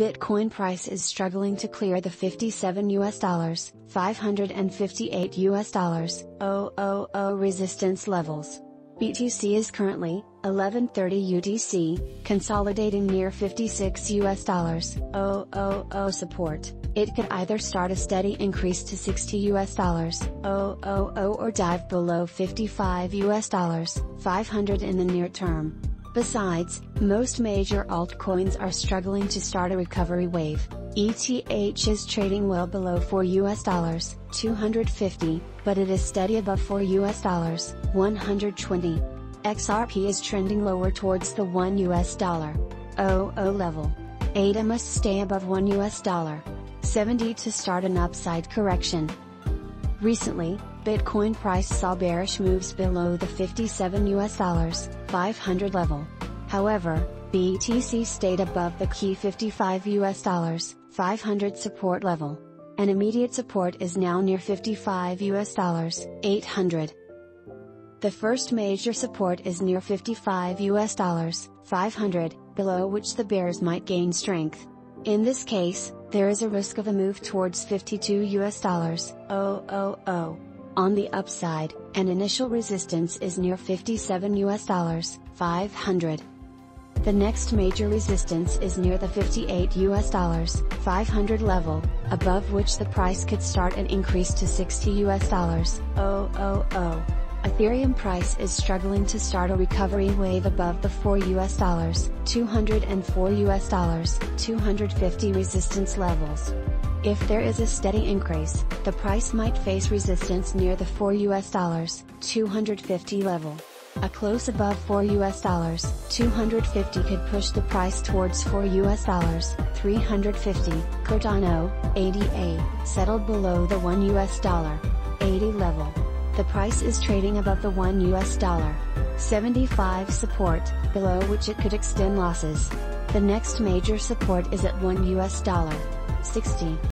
Bitcoin price is struggling to clear the 57 US dollars, 558 US dollars, 000 resistance levels. BTC is currently 1130 UTC, consolidating near 56 US dollars, 000 support. It could either start a steady increase to 60 US dollars, 000 or dive below 55 US dollars, 500 in the near term. Besides, most major altcoins are struggling to start a recovery wave. ETH is trading well below 4 US dollars, 250, but it is steady above 4 US dollars, 120. XRP is trending lower towards the 1 US dollar 00 level. ADA must stay above 1 US dollar 70 to start an upside correction. Recently, Bitcoin price saw bearish moves below the 57 US dollars 500 level. However, BTC stayed above the key 55 US dollars 500 support level. An immediate support is now near 55 US dollars 800. The first major support is near 55 US dollars 500, below which the bears might gain strength. In this case, there is a risk of a move towards 52 US dollars 000 on the upside, an initial resistance is near 57 US dollars 500. The next major resistance is near the 58 US dollars 500 level, above which the price could start an increase to 60 US dollars 000. Ethereum price is struggling to start a recovery wave above the 4 US dollars, 204 US dollars, 250 resistance levels. If there is a steady increase, the price might face resistance near the 4 US dollars, 250 level. A close above 4 US dollars, 250 could push the price towards 4 US dollars, 350. Cardano, ADA, settled below the 1 US dollar, 80 level. The price is trading above the 1 US dollar 75 support, below which it could extend losses. The next major support is at 1 US dollar 60.